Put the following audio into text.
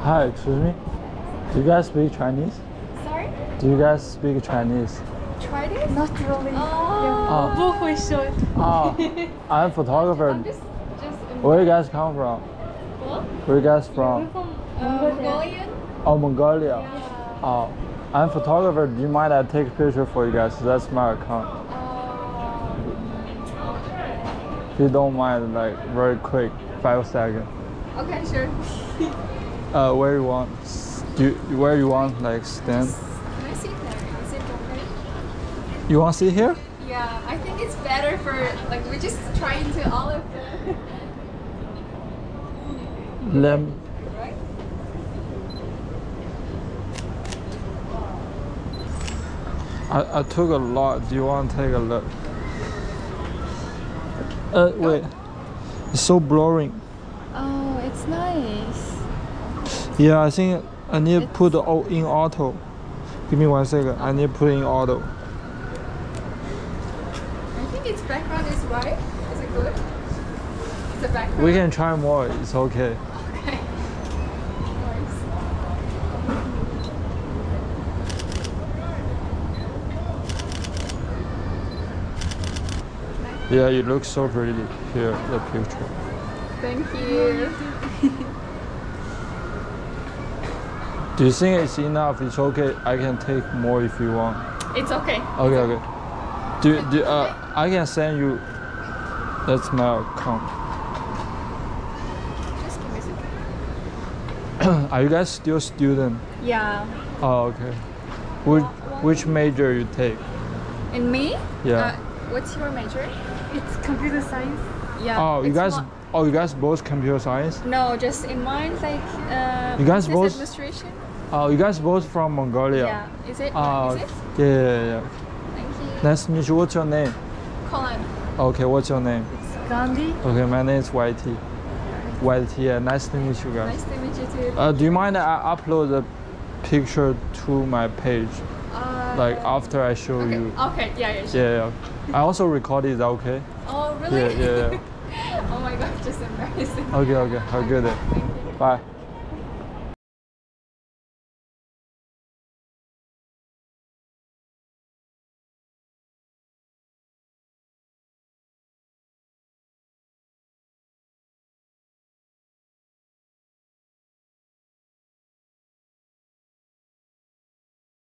Hi, excuse me. Do you guys speak Chinese? Sorry? Do you guys speak Chinese? Chinese? Not really. Oh. Both we should. Oh, I'm a photographer. I'm just, just Where you guys come from? What? Where you guys from? from Uh, Mongolian? Oh, Mongolia. Yeah. Oh, I'm a photographer. Do you mind I take a picture for you guys? That's my account. Uh, If you don't mind, like very quick, five seconds. okay, sure. Uh, where you want? Do you, where you want like stand? Can I sit there? Is it okay? You want to sit here? Yeah, I think it's better for like we're just trying to all of the Let right. I, I took a lot. Do you want to take a look? Uh, wait. It's so blurring. Oh, it's nice. Yeah, I think I need to put in auto. Give me one second. I need to put in auto. I think its background is white. Is it good? The background. We can try more. It's okay. Okay. Nice. Yeah, you look so pretty here. The picture. Thank you. Do you think it's enough? It's okay. I can take more if you want. It's okay. Okay, okay. Do, do uh, I can send you. That's my account. Just give me a second. Are you guys still student? Yeah. Oh, okay. Which which major you take? In me? Yeah. Uh, what's your major? It's computer science. Yeah. Oh, you guys. Oh, you guys both computer science. No, just in mine, like uh, You guys both- administration. Oh, you guys both from Mongolia. Yeah. Is it? Oh, is it? yeah, yeah, yeah. Thank you. Nice to meet you. What's your name? Colin. Okay, what's your name? It's Gandhi. Okay, my name is YT. YT, yeah, nice to meet you guys. Nice to meet you too. Uh, do you mind I upload the picture to my page? Uh, Like after I show Okay. you. Okay. Yeah. Yeah. Sure. Yeah, yeah. I also recorded, is that okay? Oh really? Yeah, yeah, yeah. oh my god, just embarrassing. Okay, okay. Have a good day. Thank you. Bye.